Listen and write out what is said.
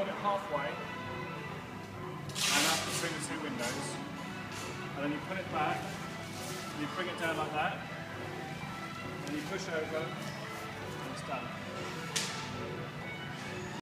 hold it halfway, and up between the two windows. And then you put it back, and you bring it down like that, and you push over.